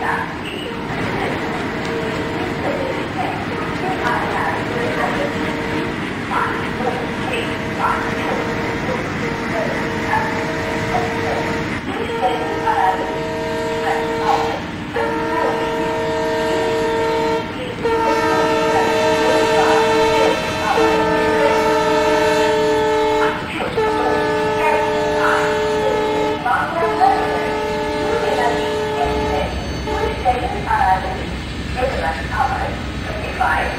Yeah. fire!